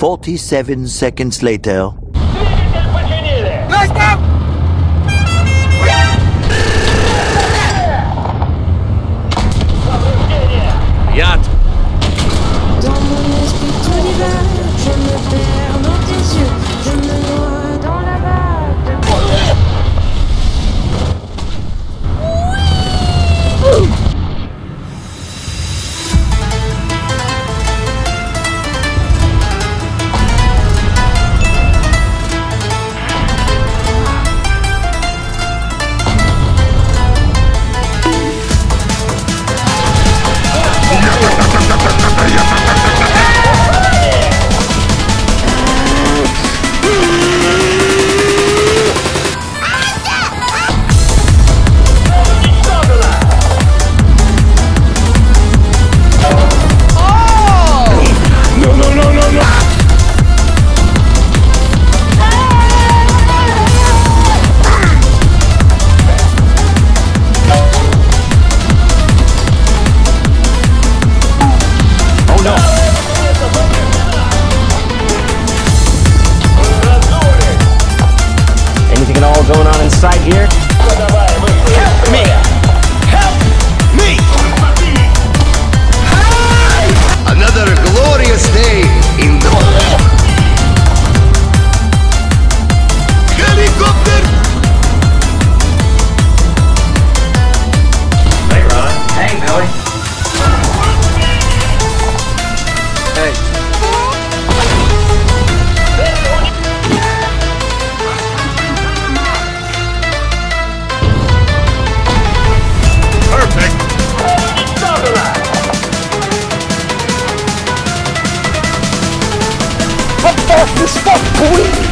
47 seconds later. Яд! Dans going on inside here? Fuck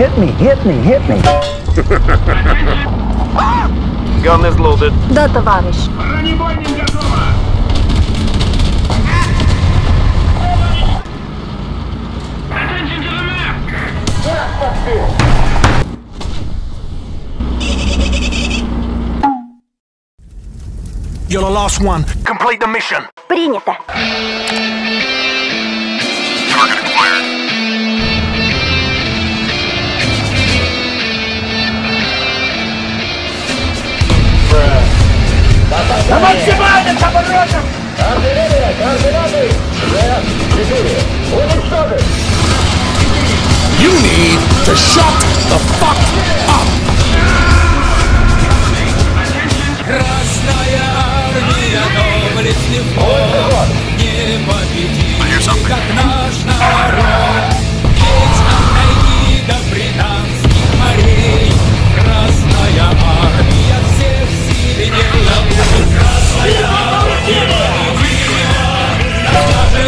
Hit me, hit me, hit me, hit me. Gun is loaded. Да, товарищ. You're the last one. Complete the mission. Принято. На максимальных оборотах! Артиллерия, координаты! Заряд 4. Уничтожить! You need to shut the fuck up! Красная армия доблестный флот, непобедимый, как нам.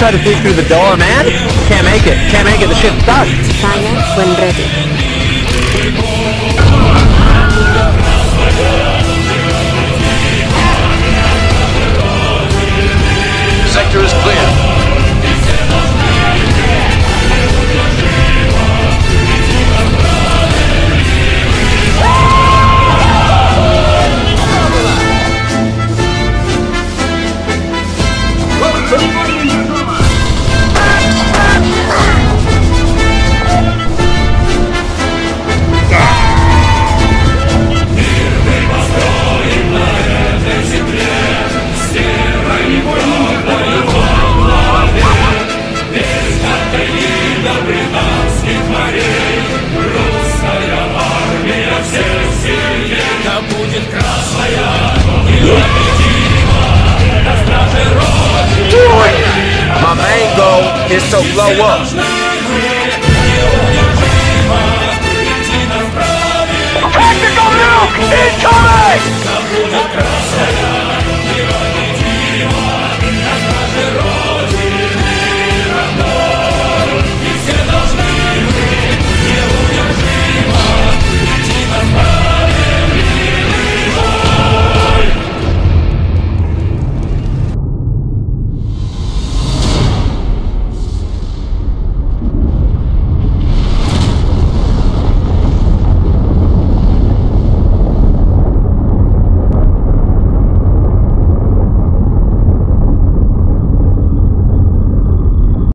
try to peek through the door, man. Can't make it. Can't make it. The shit's stuck. Science when ready. Sector is clear. My goal is to blow up. Tactical nuke incoming!